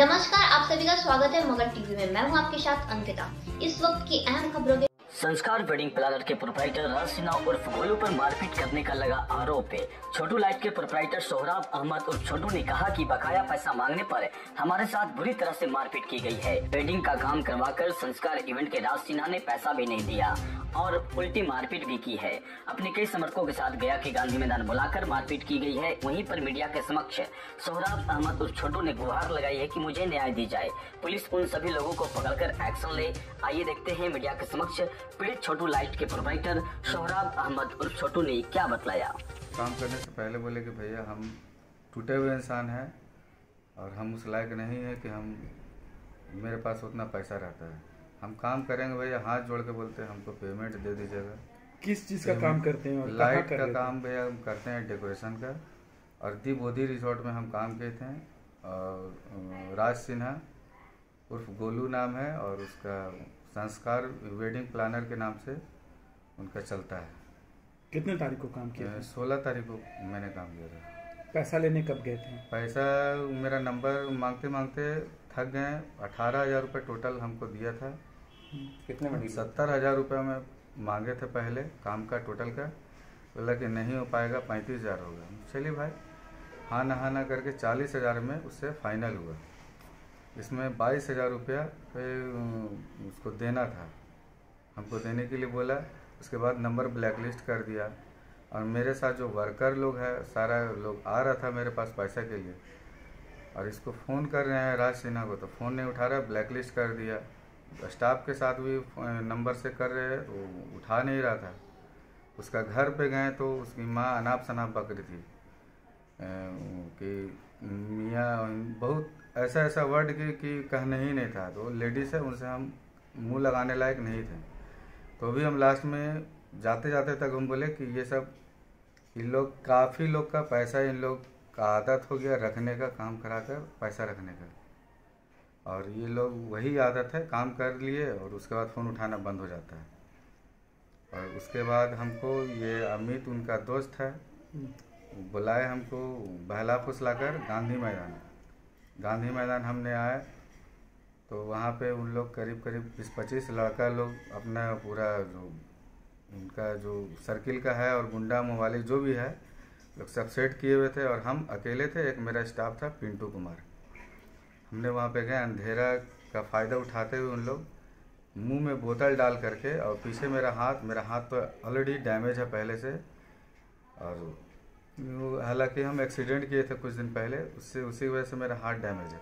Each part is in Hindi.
नमस्कार, आप सभी का स्वागत है मगर टीवी में। मैं हूँ आपके साथ अंकिता। इस वक्त की अहम खबरों के संस्कार वेडिंग प्लानर के प्रोपराइटर राज सिन्हा उर्फ़ गोलू पर मारपीट करने का लगा आरोप है। छोटू लाइट के प्रोपराइटर सोहराब अहमद उर्फ़ छोटू ने कहा कि बकाया पैसा मांगने पर हमारे साथ बुरी तरह से मारपीट की गई है। वेडिंग का काम करवाकर संस्कार इवेंट के राज सिन्हा ने पैसा भी नहीं दिया। और उल्टी मारपीट भी की है। अपने कई समर्थकों के साथ गया के गांधी मैदान बुलाकर मारपीट की गई है। वहीं पर मीडिया के समक्ष सोहराब अहमद उर्फ़ छोटू ने गुहार लगाई है कि मुझे न्याय दी जाए। पुलिस उन सभी लोगों को पकड़कर एक्शन ले। आइए देखते हैं मीडिया के समक्ष पीड़ित छोटू लाइट के प्रोपराइटर सोहराब अहमद उर्फ़ छोटू ने क्या बतलाया। काम करने से पहले बोले कि भैया, हम टूटे हुए इंसान हैं और हम उस लायक नहीं है कि हम, मेरे पास उतना पैसा रहता है। हम काम करेंगे भैया हाथ जोड़ के बोलते हैं हमको पेमेंट दे दीजिएगा। किस चीज़ का काम करते हैं और लाइट का काम भैया हम करते हैं डेकोरेशन का। और बोधी रिसोर्ट में हम काम किए थे और राज सिन्हा उर्फ़ गोलू नाम है और उसका संस्कार वेडिंग प्लानर के नाम से उनका चलता है। कितने तारीख को काम किया सोलह तारीख को मैंने काम किया था। पैसा लेने कब गए थे? पैसा मेरा नंबर मांगते मांगते थक गए अठारह हज़ार रुपये टोटल हमको दिया था। कितने में सत्तर हज़ार रुपये में मांगे थे पहले, काम का टोटल का। बोला कि नहीं हो पाएगा, पैंतीस हज़ार होगा चलिए भाई हाँ ना हाँ ना करके चालीस हज़ार में उससे फाइनल हुआ। इसमें बाईस हज़ार रुपया उसको देना था। हमको देने के लिए बोला, उसके बाद नंबर ब्लैकलिस्ट कर दिया। और मेरे साथ जो वर्कर लोग हैं, सारा लोग आ रहा था मेरे पास पैसा के लिए। और इसको फ़ोन कर रहे हैं राज सिन्हा को तो फ़ोन नहीं उठा रहा ब्लैकलिस्ट कर दिया। स्टाफ के साथ भी नंबर से कर रहे तो उठा नहीं रहा था। उसका घर पे गए तो उसकी माँ अनाप शनाप बक रही थी कि मियाँ बहुत ऐसा ऐसा वर्ड कि, कि कहने ही नहीं था। तो लेडीज़ है उनसे हम मुँह लगाने लायक नहीं थे। तो भी हम लास्ट में जाते जाते तक हम बोले कि ये सब इन लोग काफ़ी लोग का पैसा इन लोग का आदत हो गया रखने का काम कराकर पैसा रखने का। और ये लोग वही आदत है, काम कर लिए और उसके बाद फ़ोन उठाना बंद हो जाता है। और उसके बाद हमको ये अमित, उनका दोस्त है, बुलाए हमको बहला फुसला कर गांधी मैदान। गांधी मैदान हमने आए तो वहाँ पे उन लोग करीब करीब बीस पच्चीस लड़का लोग अपना पूरा जो उनका जो सर्किल का है और गुंडा मोवाली जो भी है, लोग सब सेट किए हुए थे और हम अकेले थे, एक मेरा स्टाफ था, पिंटू कुमार। हमने वहाँ पे गए, अंधेरा का फ़ायदा उठाते हुए उन लोग मुँह में बोतल डाल करके और पीछे मेरा हाथ मेरा हाथ तो ऑलरेडी डैमेज है पहले से। और हालाँकि हम एक्सीडेंट किए थे कुछ दिन पहले, उससे, उसी वजह से मेरा हाथ डैमेज है।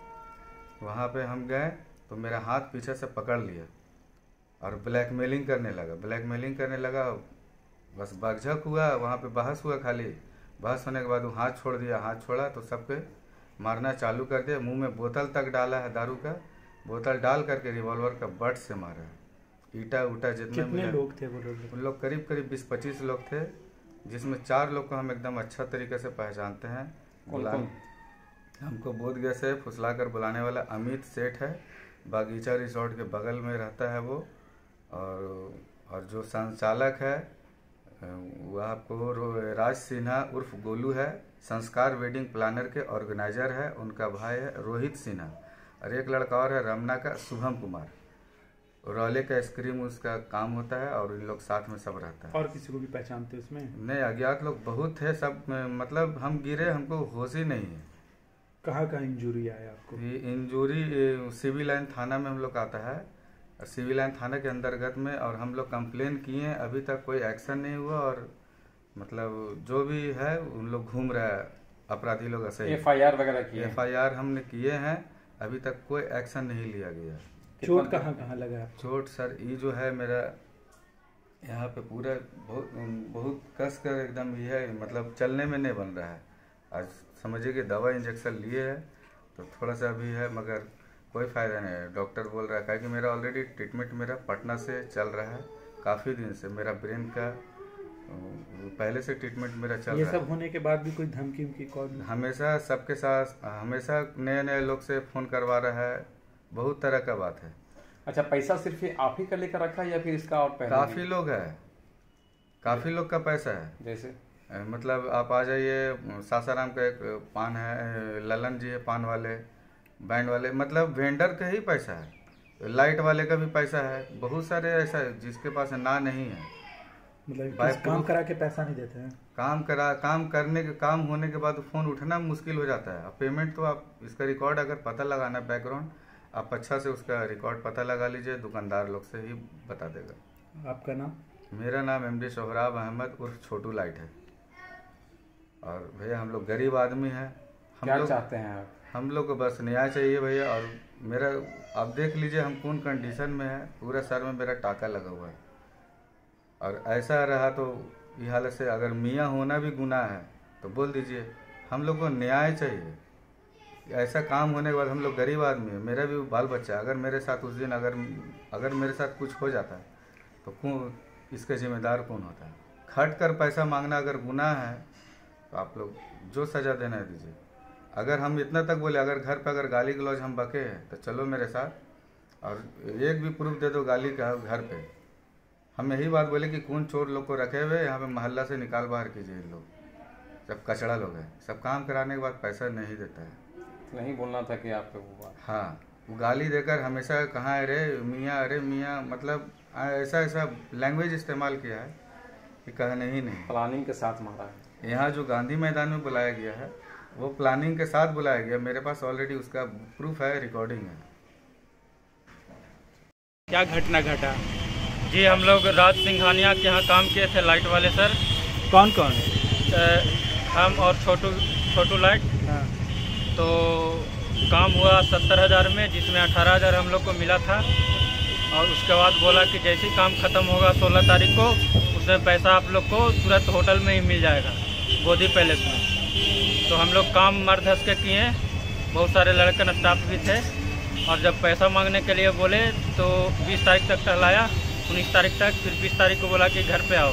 वहाँ पे हम गए तो मेरा हाथ पीछे से पकड़ लिया और ब्लैकमेलिंग करने लगा। ब्लैकमेलिंग करने लगा, बस बगझक हुआ, वहाँ पे बहस हुआ खाली। बहस होने के बाद वो हाथ छोड़ दिया, हाथ छोड़ा तो सबके मारना चालू कर दिया मुँह में बोतल तक डाला है दारू का बोतल डाल करके रिवॉल्वर का बट से मारा है। ईटा उटा जितने कितने लोग थे वो लोग? उन लोग करीब करीब बीस पच्चीस लोग थे जिसमें चार लोग को हम एकदम अच्छा तरीके से पहचानते हैं। बुला हमको बोधगया से फुसला कर बुलाने वाला अमित सेठ है। बागीचा रिसोर्ट के बगल में रहता है वो। और और जो संचालक है वह आपको राज सिन्हा उर्फ़ गोलू है। संस्कार वेडिंग प्लानर के ऑर्गेनाइजर है उनका भाई है रोहित सिन्हा। और एक लड़का और है रमना का शुभम कुमार। रॉले का आइसक्रीम उसका काम होता है और इन लोग साथ में सब रहता है। और किसी को भी पहचानते हैं उसमें? नहीं अज्ञात लोग बहुत थे सब मतलब हम गिरे हमको होश ही नहीं है। कहाँ कहाँ इंजुरी आया आपको? ये इंजूरी सिविल लाइन थाना में हम लोग आता है। सिविल लाइन थाना के अंतर्गत में और हम लोग कंप्लेन किए अभी तक कोई एक्शन नहीं हुआ और मतलब जो भी है उन लोग घूम रहा है। अपराधी लोग ऐसे एफ़ आई आर वगैरह किए एफ़ आई आर हमने किए हैं। अभी तक कोई एक्शन नहीं लिया गया। चोट कहाँ कहाँ लगा? चोट सर ये जो है मेरा यहाँ पे पूरा बहुत बहुत कस कर एकदम ये है। मतलब चलने में नहीं बन रहा है। आज समझिए कि दवा इंजेक्शन लिए है तो थोड़ा सा अभी है मगर कोई फ़ायदा नहीं है। डॉक्टर बोल रहा है कि मेरा ऑलरेडी ट्रीटमेंट मेरा पटना से चल रहा है। काफ़ी दिन से मेरा ब्रेन का पहले से ट्रीटमेंट मेरा चल ये रहा है। सब होने के बाद भी कोई धमकी उमकी कॉल हमेशा सबके साथ हमेशा नए नए लोग से फ़ोन करवा रहा है। बहुत तरह का बात है। अच्छा पैसा सिर्फ़ ये आप ही का लेकर रखा है या फिर इसका और पहले काफ़ी लोग है। काफ़ी लोग का पैसा है। जैसे? मतलब आप आ जाइए सासाराम का एक पान है ललन जी है पान वाले बैंड वाले मतलब वेंडर का ही पैसा है। लाइट वाले का भी पैसा है। बहुत सारे ऐसा जिसके पास ना नहीं है। मतलब बाय काम करा के पैसा नहीं देते हैं। काम करा काम करने के काम होने के बाद फ़ोन उठना मुश्किल हो जाता है। अब पेमेंट तो आप इसका रिकॉर्ड अगर पता लगाना बैकग्राउंड आप अच्छा से उसका रिकॉर्ड पता लगा लीजिए दुकानदार लोग से ही बता देगा। आपका नाम? मेरा नाम एम डी सोहराब अहमद उर्फ़ छोटू लाइट है। और भैया हम लोग गरीब आदमी हैं। हम क्या लोग चाहते हैं आप? हम लोग को बस न्याय चाहिए भैया और मेरा आप देख लीजिए हम कौन कंडीशन में है। पूरा सर में मेरा टाका लगा हुआ है। और ऐसा रहा तो ये हालत से अगर मियाँ होना भी गुनाह है तो बोल दीजिए, हम लोग को न्याय चाहिए। ऐसा काम होने के बाद हम लोग गरीब आदमी है, मेरा भी बाल बच्चा अगर मेरे साथ उस दिन अगर अगर मेरे साथ कुछ हो जाता है तो कौन, इसका जिम्मेदार कौन होता है? खट कर पैसा मांगना अगर गुनाह है तो आप लोग जो सज़ा देना है दीजिए। अगर हम इतना तक बोले, अगर घर पर अगर गाली गलौज हम बके हैं तो चलो मेरे साथ, और एक भी प्रूफ दे दो गाली का घर पे। हम यही बात बोले कि कौन चोर लोग को रखे हुए यहाँ पे मोहल्ला से निकाल बाहर कीजिए इन लोग। सब कचड़ा लोग हैं। सब काम कराने के बाद पैसा नहीं देता है। नहीं बोलना था कि आपको वो बात। हाँ वो गाली देकर हमेशा कहाँ अरे मियाँ अरे मियाँ मतलब ऐसा ऐसा लैंग्वेज इस्तेमाल किया है कि कहने ही नहीं। प्लानिंग के साथ मारा है। यहाँ जो गांधी मैदान में बुलाया गया है वो प्लानिंग के साथ बुलाया गया। मेरे पास ऑलरेडी उसका प्रूफ है रिकॉर्डिंग है। क्या घटना घटा? जी हम लोग राज सिंघानिया के यहाँ काम किए थे लाइट वाले सर कौन कौन? अ, हम और छोटू छोटू लाइट हाँ। तो काम हुआ सत्तर हज़ार में जिसमें अठारह हज़ार हम लोग को मिला था। और उसके बाद बोला कि जैसे ही काम ख़त्म होगा सोलह तारीख को उसमें पैसा आप लोग को तुरंत होटल में ही मिल जाएगा गोदी पैलेस में। तो हम लोग काम मर्द हंस के किए बहुत सारे लड़कन स्टाफ भी थे। और जब पैसा मांगने के लिए बोले तो 20 तारीख तक टहलाया। 19 तारीख तक फिर 20 तारीख को बोला कि घर पे आओ।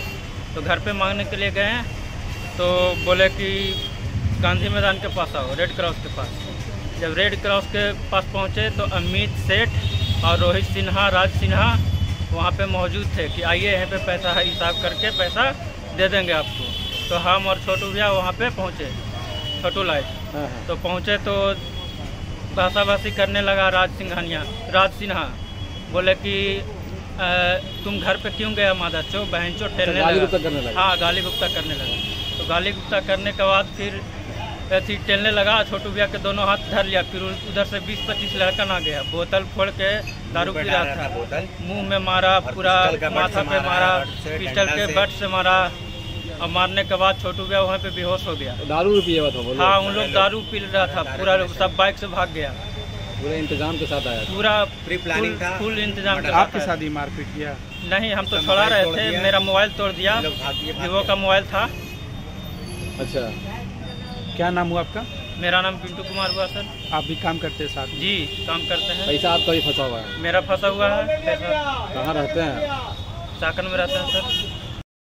तो घर पे मांगने के लिए गए तो बोले कि गांधी मैदान के पास आओ रेड क्रॉस के पास। जब रेड क्रॉस के पास पहुँचे तो अमित सेठ और रोहित सिन्हा राज सिन्हा वहाँ पे मौजूद थे कि आइए यहाँ पे पैसा हिसाब करके पैसा दे देंगे आपको। तो हम और छोटू भैया वहाँ पे पहुँचे छोटू लाइट हाँ हाँ। तो पहुँचे तो भाषा भाषी करने लगा राज सिंघानिया राज सिन्हा। बोले कि अ, तुम घर पे क्यों गया मादा चो? बहन चो ठेलने गाली लगा। गुप्ता करने लगा। हाँ गाली गुप्ता करने लगा। तो गाली गुप्ता करने के बाद फिर ऐसी टेलने लगा छोटू भैया के दोनों हाथ धर लिया। फिर उधर से बीस पच्चीस लड़कन आ गया। बोतल फोड़ के दारू पी रहा था। मुँह में मारा पूरा माथा पे मारा पिस्टल के बट से मारा। और मारने के बाद छोटू भैया वहाँ पे बेहोश हो गया। दारू था हाँ उन लोग दारू पी रहा था पूरा सब बाइक से भाग गया। पूरे इंतज़ाम के साथ आया पूरा फुल फुल इंतज़ाम कर आपके साथ ही मारपीट किया। नहीं हम तो छोड़ा रहे थे मेरा मोबाइल तोड़ दिया। वीवो का मोबाइल था। अच्छा। क्या नाम हुआ आपका? मेरा नाम पिंटू कुमार हुआ सर। आप भी काम करते हैं साथ जी काम करते हैं। पैसा आपका भी फंसा हुआ है? मेरा फंसा हुआ है कहाँ रहते हैं? चाकन में रहते हैं सर।